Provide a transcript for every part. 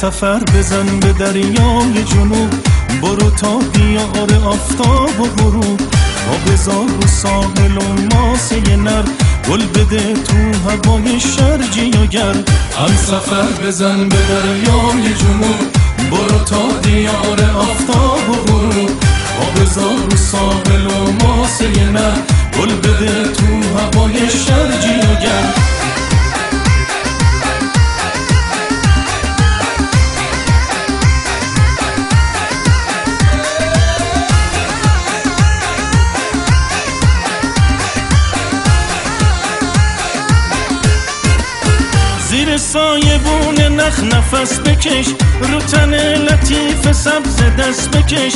سفر بزن به دریای جنوب. برو تا دیار آفتاب و غروب. با بزار و ساحل و ماسه نر. گل بده تو هوای شرجی و گرد هم سفر بزن به دریای جنوب. برو تا دیار آفتاب و غروب. با بزار و ساحل و ماسه نر. گل بده تو هوای شرجی زیر سایبون نخ نفس بکش. رو تن لطیف سبز دست بکش.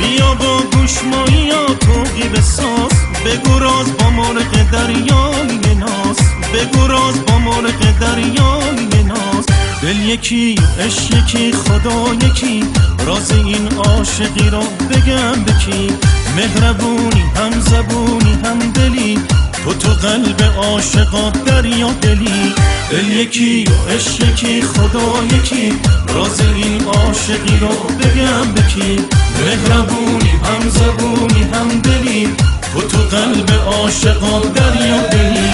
بیا با گوشمایی یا توقی بساز بگو راز با مرغ دریای ناز بگو راز با مرغ دریای ناز دل یکی اش یکی خدا یکی. راز این عاشقی را بگم بکی مهربونی هم زبونی هم دلی. تو تو قلب عاشقا دریا دلی دل یکی و عشق یکی خدا یکی. راز این عاشقی را بگم بکی مهربونی هم زبونی هم دلی. تو تو قلب عاشقا دریا دلی.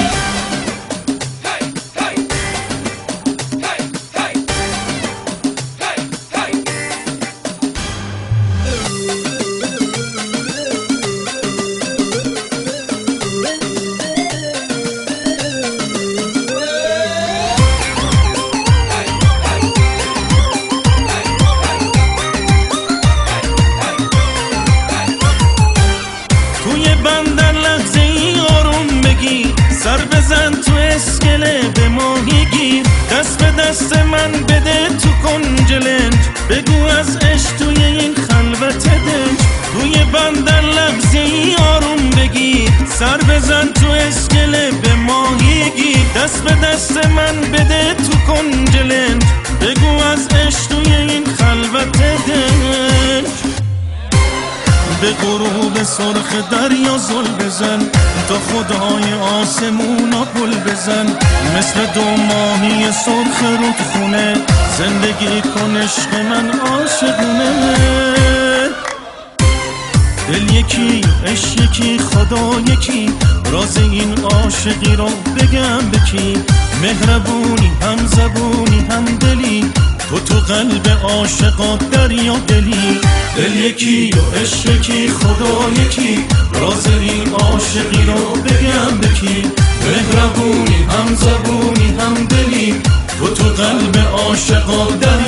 ماهی گیر دست به دست من بده تو کنجلنج بگو از عشق توی این خلوت دنج. توی بندر لحظه ای آروم بگیر. سر بزن تو اسکله به ماهی گیر. دست به دست من بده تو کنجلنج بگو از سرخ دریا زل بزن. تا خدای آسمونا پل بزن. مثل دو ماهی سرخ رودخونه زندگی کن عشق من عاشقونه. دل یکی عشق یکی خدا یکی. راز این عاشقی را بگم بکی مهربونی هم زبونی هم دلی. تو تو قلب عاشقا دریا دلی. دل یکی و عشق یکی خدا یکی. راز این عاشقی را بگم بکی مهربونی هم زبونی هم دلی. تو تو قلب عاشقا دریا